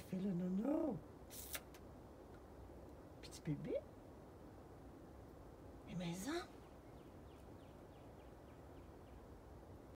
fait le nono. Petit bébé. Mais maison.